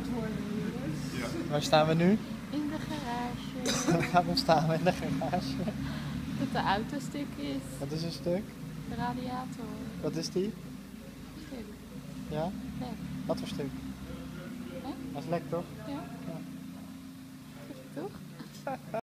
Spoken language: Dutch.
gaat worden. Waar staan we nu? In de garage. Waarom staan we in de garage? Dat de auto stuk is. Wat is een stuk? De radiator. Wat is die? Stuk. Ja? Lek. Wat voor stuk? Hè? Dat is lek toch? Ja? Toch?